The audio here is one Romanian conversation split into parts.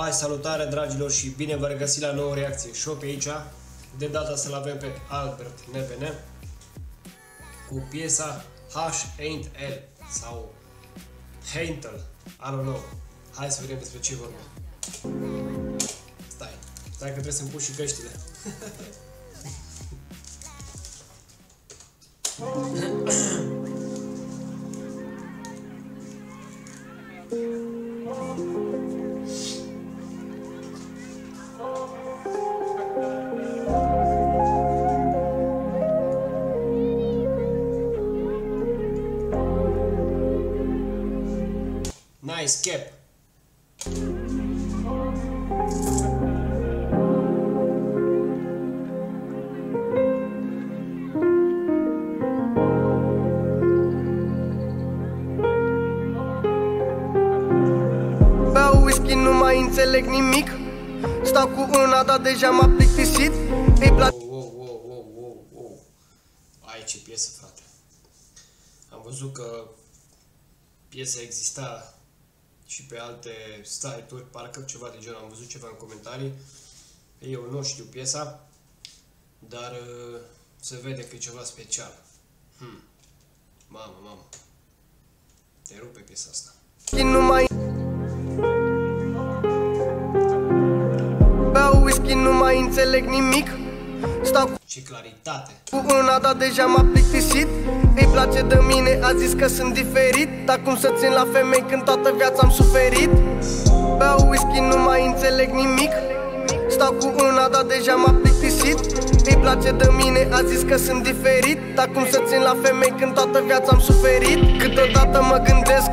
Hai, salutare dragilor și bine vă regăsit la nouă reacție shop aici. De data să-l avem pe Albert NBN cu piesa H Ain't L sau Haintel, I don't know. Hai să vedem despre ce vorba. Stai, stai că trebuie să-mi pun și căștile. Nice cap. Beau whisky, nu mai înțeleg nimic Stau cu una, dar deja m-a plictisit Îi place Wow, wow, wow, wow, wow. Ai ce piesă, frate. Am văzut că piesa exista și pe alte site-uri, parcă ceva de genul, am văzut ceva în comentarii. Eu nu știu piesa, dar uh, se vede că e ceva special. Hmm. Mamă, mamă. Te rupe piesa asta. nu mai Beau whisky, nu mai înțeleg nimic Stau Ce claritate. cu una, dar deja m-a plictisit. Îi place de mine, a zis că sunt diferit. Dar cum să țin la femei când toată viața am suferit. Beau whisky, nu mai înțeleg nimic Stau cu una, dar deja m-a plictisit. Îi place de mine, a zis că sunt diferit. Dar cum să țin la femei când toată viața am suferit. Câteodată mă gândesc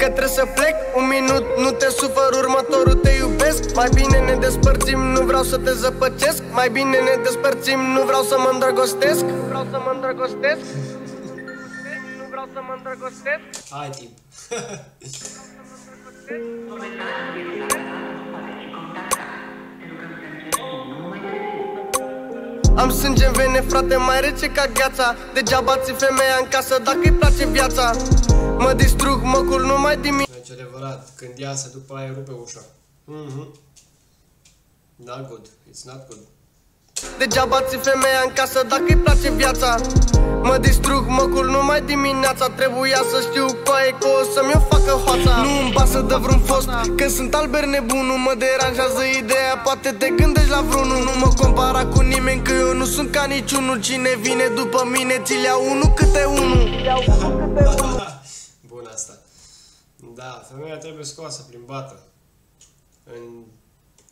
că trebuie să plec. Un minut, nu te sufăr, următorul te iubesc. Mai bine ne despărțim, nu vreau să te zăpăcesc. Mai bine ne despărțim, nu vreau să mă îndrăgostesc. Nu vreau să mă îndrăgostesc. Nu vreau să mă îndrăgostesc. Ai timp. Am sânge în vene, frate, mai rece ca gheața Degeaba ți femeia în casă dacă îi place viața Mă distrug, mă cul numai dimineața Deci adevărat, când iasă după aia rupe ușa. Mhm. Not good. It's not good. Degeaba ți femeia în casă dacă îi place viața Mă distrug, mă cul numai dimineața Trebuia să știu coaie că o să-mi o facă hoața Nu îmi pasă de vreun fost Când sunt alber nebun Nu mă deranjează ideea Poate te gândești la vreunul Nu mă compara cu nimeni Că eu nu sunt ca niciunul Cine vine după mine Ți-l iau unul câte unul Bun asta. Da, femeia trebuie scoasă, plimbată. În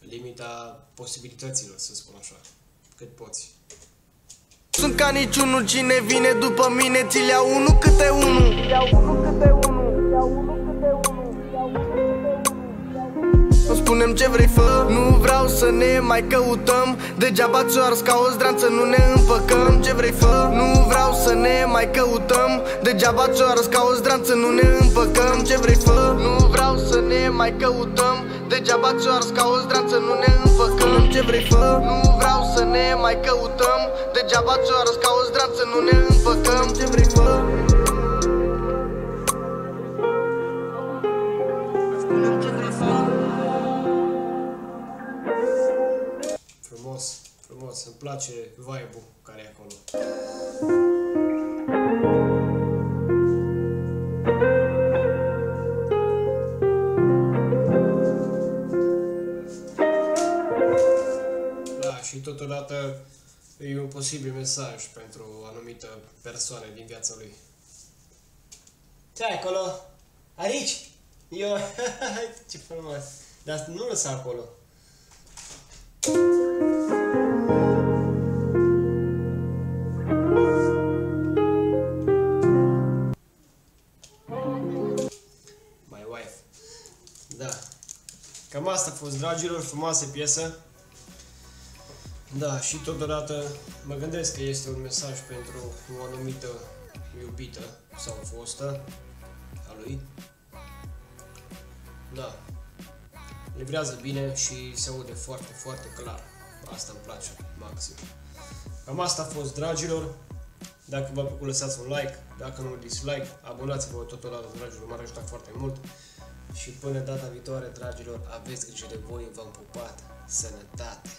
limita posibilităților, să spun așa. Cât poți. Sunt ca niciunul Cine vine după mine Ți-l iau unul câte unul Nu spunem ce vrei fă. Nu vreau să ne mai căutăm. Degeaba ți-o ars ca o zdranță Nu ne împăcăm. Ce vrei fă? Nu vreau să ne mai căutăm. Degeaba ți-o ars ca o zdranță Nu ne împăcăm. Ce vrei fă? Nu vreau să ne mai căutăm. Degeaba ți-o ars ca o zdranță Nu ne împăcăm. Ce vrei fă? Nu vreau să ne mai căutăm. Degeaba ți-o ars ca o zdranță Nu ne împăcăm. Ce vrei fă? Spune-mi ce vrei fă frumos. Îmi place vibe-ul care e acolo. Da, și totodată e un posibil mesaj pentru anumită persoane din viața lui. Ce ai acolo? Aici? Eu... Ce frumos! Dar nu lăsa acolo. Cam asta a fost, dragilor, frumoasă piesă. Da, și totodată mă gândesc că este un mesaj pentru o anumită iubită sau fostă a lui. Da. Livrează bine și se aude foarte, foarte clar. Asta îmi place, maxim. Cam asta a fost, dragilor. Dacă v-a plăcut, lăsați un like. Dacă nu, dislike. Abonați-vă totodată, dragilor, m-ar ajuta foarte mult. Și până data viitoare, dragilor, aveți grijă de voi, v-am pupat, sănătate!